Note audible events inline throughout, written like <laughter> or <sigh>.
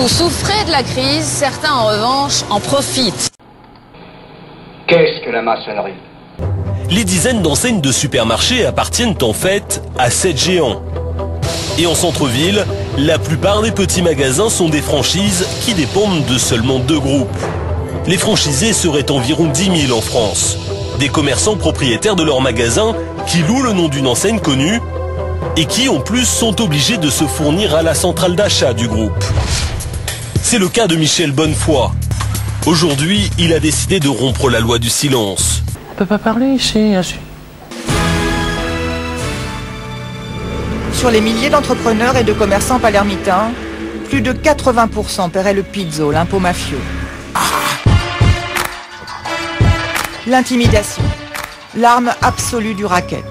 Vous souffrez de la crise, certains en revanche en profitent. Qu'est-ce que la maçonnerie? Les dizaines d'enseignes de supermarchés appartiennent en fait à sept géants. Et en centre-ville, la plupart des petits magasins sont des franchises qui dépendent de seulement deux groupes. Les franchisés seraient environ 10 000 en France. Des commerçants propriétaires de leurs magasins qui louent le nom d'une enseigne connue et qui en plus sont obligés de se fournir à la centrale d'achat du groupe. C'est le cas de Michel Bonnefoy. Aujourd'hui, il a décidé de rompre la loi du silence. On peut pas parler ici. Sur les milliers d'entrepreneurs et de commerçants palermitains, plus de 80% paieraient le pizzo, l'impôt mafieux. L'intimidation, l'arme absolue du racket.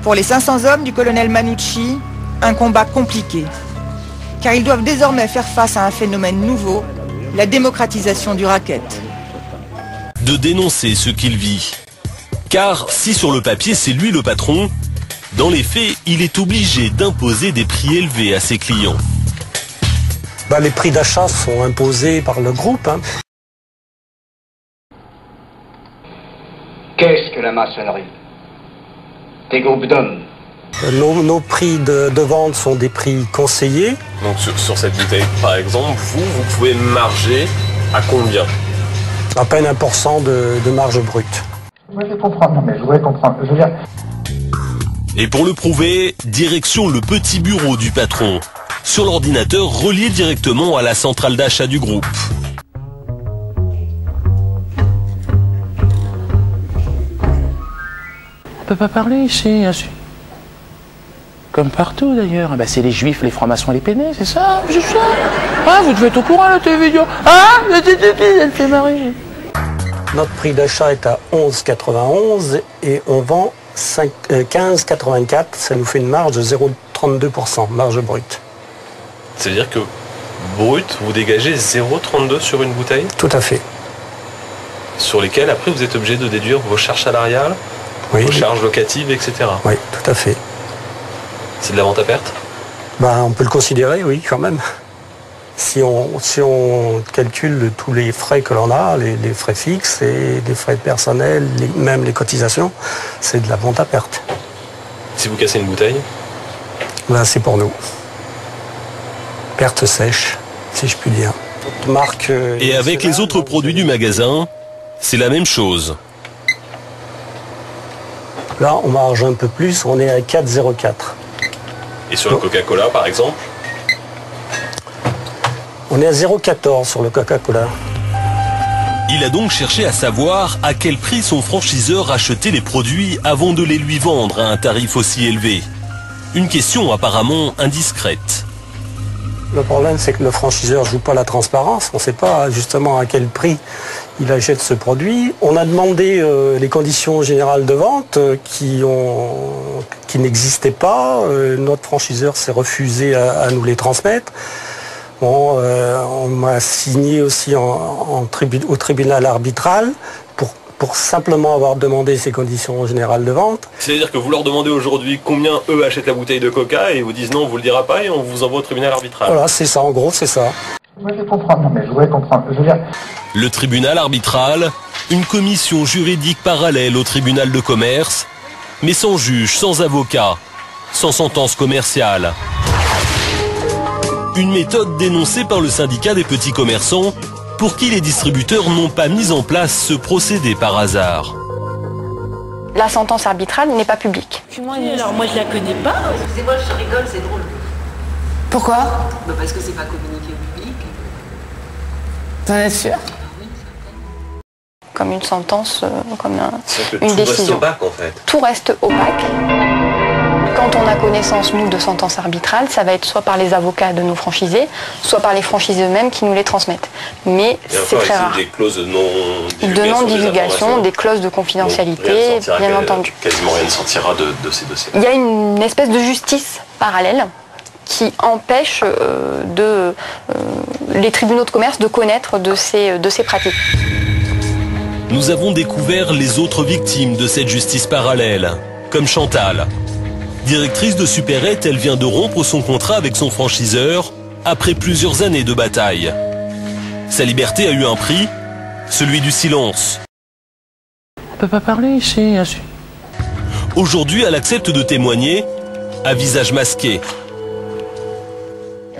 Pour les 500 hommes du colonel Manucci, un combat compliqué. Car ils doivent désormais faire face à un phénomène nouveau, la démocratisation du racket. de dénoncer ce qu'il vit. Car si sur le papier c'est lui le patron, dans les faits, il est obligé d'imposer des prix élevés à ses clients. Bah, les prix d'achat sont imposés par le groupe. hein. Qu'est-ce que la maçonnerie? Des groupes d'hommes. Nos, nos prix de, de vente sont des prix conseillés. Donc sur, sur cette bouteille, par exemple, vous, vous pouvez marger à combien? À peine 1% de, de marge brute. Moi je comprends, non mais je voudrais comprendre. Je veux dire, Et pour le prouver, direction le petit bureau du patron, sur l'ordinateur relié directement à la centrale d'achat du groupe. On peut pas parler ici. Comme partout d'ailleurs. Ah Bah, c'est les juifs, les francs-maçons, les pénés, c'est ça C'est ça Ah, vous devez être au courant la télévision. Ah, elle fait marrer. Notre prix d'achat est à 11,91 et on vend 5, euh, 15,84. Ça nous fait une marge de 0,32%, marge brute. C'est-à-dire que brut, vous dégagez 0,32 sur une bouteille, Tout à fait. sur lesquelles après vous êtes obligé de déduire vos charges salariales, Oui, vos charges locatives, etc. oui tout à fait. C'est de la vente à perte Ben, on peut le considérer, oui, quand même. Si on, si on calcule tous les frais que l'on a, les, les frais fixes et les frais personnels, les- même les cotisations, c'est de la vente à perte. Si vous cassez une bouteille, Ben, c'est pour nous. Perte sèche, si je puis dire. Marque, euh, Et avec les autres produits du magasin, c'est la même chose. Là, on marge un peu plus, on est à 4,04. Et sur le Coca-Cola par exemple, On est à 0,14 sur le Coca-Cola. Il a donc cherché à savoir à quel prix son franchiseur achetait les produits avant de les lui vendre à un tarif aussi élevé. Une question apparemment indiscrète. Le problème, c'est que le franchiseur joue pas la transparence. On ne sait pas justement à quel prix il achète ce produit. On a demandé euh, les conditions générales de vente euh, qui, ont, qui n'existaient pas. Euh, notre franchiseur s'est refusé à, à nous les transmettre. Bon, euh, on m'a signé aussi en, en tribu- au tribunal arbitral pour, pour simplement avoir demandé ces conditions générales de vente. c'est-à-dire que vous leur demandez aujourd'hui combien eux achètent la bouteille de Coca et ils vous disent non, on vous le dira pas et on vous envoie au tribunal arbitral. Voilà, c'est ça, en gros, c'est ça. moi je comprends, non mais je voudrais comprendre. Je veux dire, Le tribunal arbitral, une commission juridique parallèle au tribunal de commerce, mais sans juge, sans avocat, sans sentence commerciale. Une méthode dénoncée par le syndicat des petits commerçants pour qui les distributeurs n'ont pas mis en place ce procédé par hasard. La sentence arbitrale n'est pas publique. Alors moi je la connais pas. Excusez-moi, je rigole, c'est drôle. Pourquoi? Bah, parce que c'est pas communiqué au public. T'en es sûr? Comme une sentence, euh, comme un- une tout reste décision. opaque en fait. Tout reste opaque. Quand on a connaissance, nous, de sentences arbitrales, ça va être soit par les avocats de nos franchisés, soit par les franchisés eux-mêmes qui nous les transmettent. Mais c'est très rare. des clauses de non De non-divulgation, informations. des clauses de confidentialité, bien entendu. Quasiment rien ne sortira de, de ces dossiers. Il y a une espèce de justice parallèle qui empêche euh, de, euh, les tribunaux de commerce de connaître de ces, de ces pratiques. Nous avons découvert les autres victimes de cette justice parallèle, comme Chantal. Directrice de Supérette, elle vient de rompre son contrat avec son franchiseur après plusieurs années de bataille. Sa liberté a eu un prix, celui du silence. On peut pas parler ici. Aujourd'hui, elle accepte de témoigner à visage masqué.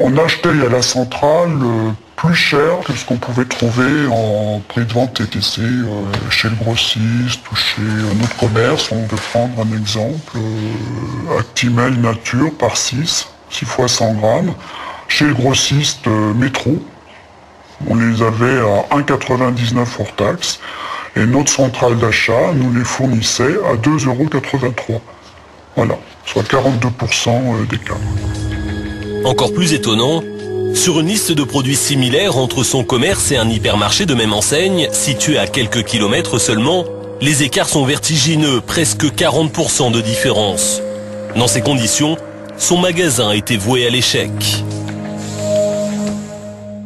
On achetait à la centrale euh, plus cher que ce qu'on pouvait trouver en prix de vente TTC euh, chez le grossiste ou chez un autre commerce. On peut prendre un exemple, euh, Actimel Nature par 6, 6 fois 100 grammes. Chez le grossiste euh, Métro, on les avait à 1,99 hors taxe. Et notre centrale d'achat nous les fournissait à 2,83 euros. Voilà, soit 42% d'écart. Encore plus étonnant, sur une liste de produits similaires entre son commerce et un hypermarché de même enseigne, situé à quelques kilomètres seulement, les écarts sont vertigineux, presque 40% de différence. Dans ces conditions, son magasin était voué à l'échec.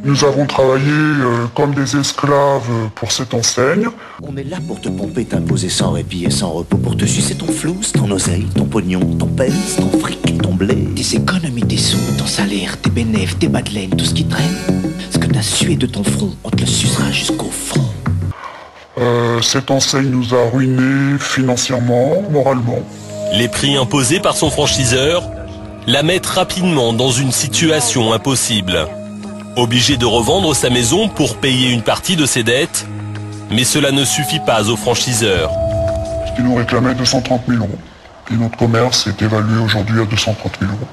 Nous avons travaillé euh, comme des esclaves euh, pour cette enseigne. On est là pour te pomper, t'imposer sans répit et sans repos, pour te sucer ton flouze, ton oseille, ton pognon, ton pèse, ton fric, ton blé, tes économies, tes sous, ton salaire, tes bénéfices, tes bas de laine, tout ce qui traîne. Ce que t'as sué de ton front, on te le sucera jusqu'au fond. Euh, cette enseigne nous a ruinés financièrement, moralement. Les prix imposés par son franchiseur la mettent rapidement dans une situation impossible. Obligé de revendre sa maison pour payer une partie de ses dettes, mais cela ne suffit pas au franchiseur. Il nous réclamait 230 000 euros. Et notre commerce est évalué aujourd'hui à 230 000 euros.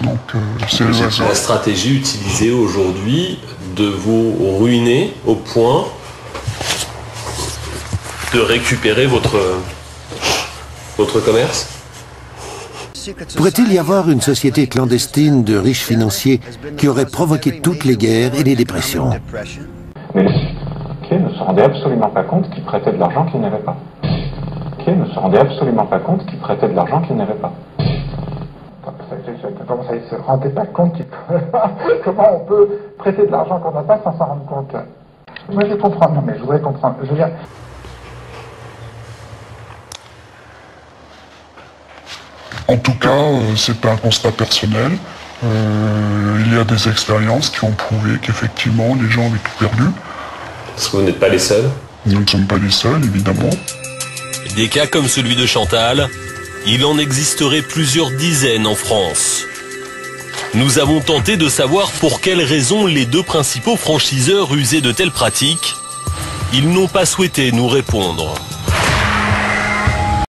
Donc euh, c'est le C'est hasard. la stratégie utilisée aujourd'hui de vous ruiner au point de récupérer votre, votre commerce? Pourrait-il y avoir une société clandestine de riches financiers qui aurait provoqué toutes les guerres et les dépressions Mais banquiers ne se rendaient absolument pas compte qu'ils prêtaient de l'argent qu'ils n'avaient pas. Banquiers ne se rendaient absolument pas compte qu'ils prêtaient de l'argent qu'ils n'avaient pas. Comment ça, ils se rendaient pas compte qu'ils <laughs> Comment on peut prêter de l'argent qu'on n'a pas sans s'en rendre compte? Moi je comprends, non mais je voudrais comprendre. Je veux dire, En tout cas, euh, c'est un constat personnel. Euh, il y a des expériences qui ont prouvé qu'effectivement les gens avaient tout perdu. Parce que vous n'êtes pas les seuls Nous ne sommes pas les seuls, évidemment. Des cas comme celui de Chantal, il en existerait plusieurs dizaines en France. Nous avons tenté de savoir pour quelles raisons les deux principaux franchiseurs usaient de telles pratiques. Ils n'ont pas souhaité nous répondre.